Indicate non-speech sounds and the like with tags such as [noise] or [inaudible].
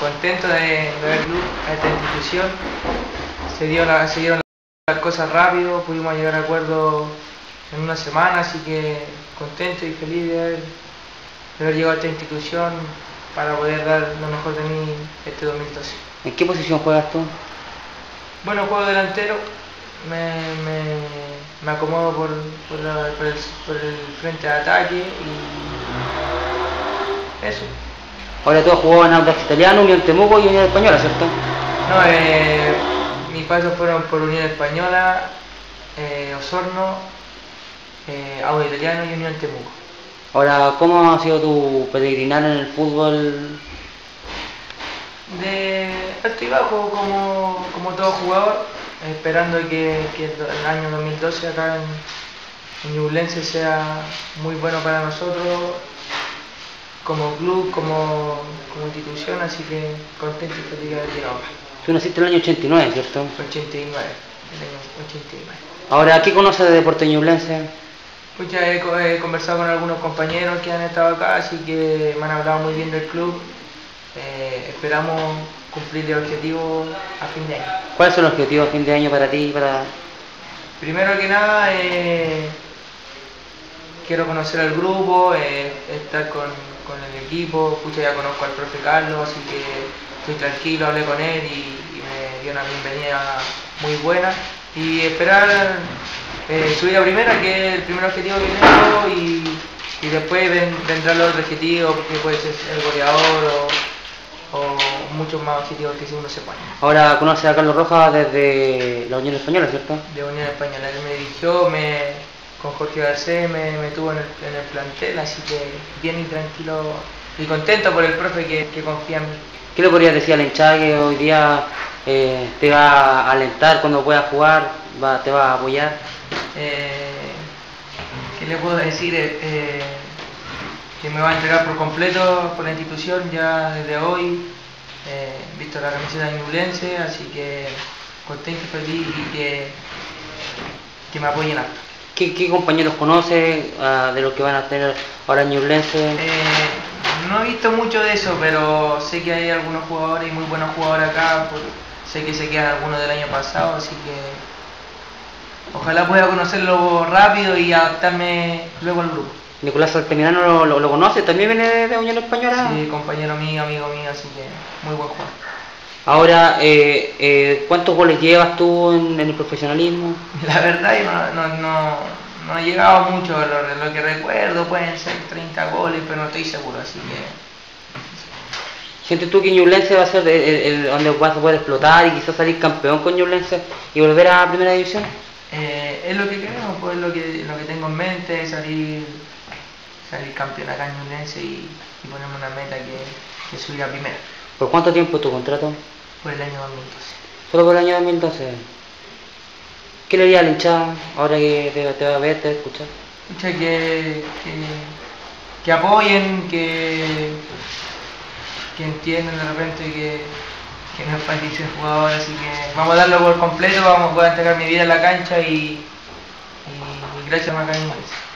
contento de, de ver club a esta institución. Se, dio la, se dieron las cosas rápido, pudimos llegar a acuerdo en una semana, así que contento y feliz de haber, de haber llegado a esta institución para poder dar lo mejor de mí este 2012. ¿En qué posición juegas tú? Bueno, juego delantero, me, me, me acomodo por, por, la- por el, por el frente de ataque y eso. Ahora tú has jugado en Audax Italiano, Unión Temuco y Unión Española, ¿cierto? No, eh, mis pasos fueron por Unión Española, eh, Osorno, eh, Italiano y Unión Temuco. Ahora, ¿cómo ha sido tu peregrinar en el fútbol? De alto y bajo como, como todo jugador, esperando que, que el año 2012 acá en, en Ñublense sea muy bueno para nosotros como club, como, como institución, así que contento y feliz de haber llegado. Tú naciste en el año 89, ¿cierto? 89, el año 89. Ahora, ¿qué conoces de Deporte Ñublense? Pucha, he, co- he conversado con algunos compañeros que han estado acá, así que me han hablado muy bien del club. Eh, esperamos cumplir el objetivo a fin de año. ¿Cuál es el objetivo a fin de año para ti para Primero que nada, eh, quiero conocer al grupo, eh, estar con, con el equipo. Pucha, ya conozco al profe Carlos, así que estoy tranquilo, hablé con él y, y me dio una bienvenida muy buena. Y esperar eh, subir a primera, que es el primer objetivo que tengo, y, y después ven- vendrán los otros objetivos, que puede ser el goleador o, o muchos más objetivos que si uno se pone. Ahora conoces a Carlos Rojas desde la Unión Española, ¿cierto? de Unión Española. Él me dirigió, me, con Jorge Garcés me, me tuvo en el, en el plantel, así que bien y tranquilo y contento por el profe que, que confía en mí. ¿Qué le podrías decir al hinchada que hoy día eh, te va a alentar cuando puedas jugar, va, te va a apoyar? Eh, ¿Qué le puedo decir? Eh, que me va a entregar por completo por la institución ya desde hoy. Visto la camiseta de Ñublense, así que contento feliz y que, que me apoyen harto. ¿Qué, qué compañeros conoces ah, de los que van a tener ahora en Ñublense? Eh, no he visto mucho de eso, pero sé que hay algunos jugadores y muy buenos jugadores acá. por- sé que se quedan algunos del año pasado, así que ojalá pueda conocerlo rápido y adaptarme luego al grupo. Nicolás Altamirano lo, lo, lo conoces, también viene de, de Unión Española. Sí, compañero mío, amigo mío, así que muy buen jugador. Ahora, eh, eh, ¿cuántos goles llevas tú en, en el profesionalismo? [laughs] La verdad, yo no, no, no, no he llegado mucho, lo, lo que recuerdo pueden ser 30 goles, pero no estoy seguro, así que ¿Sientes tú que Ñublense va a ser el, donde vas a poder explotar y quizás salir campeón con Ñublense y volver a Primera División? Eh, es lo que queremos, pues es lo que, lo que tengo en mente, salir, salir campeón acá en Ñublense y, y ponerme una meta que, que subir a primera ¿Por cuánto tiempo tu contrato? Por el año 2012. Solo por el año 2012. ¿Qué le diría al hinchada ahora que te, te va a ver, te va a escuchar? Pucha, que, que, que apoyen, que, que entiendan de repente que, que no es fácil ser jugador, así que vamos a darlo por completo, vamos a entregar mi vida en la cancha y, y, y gracias a Macarín Ñublense.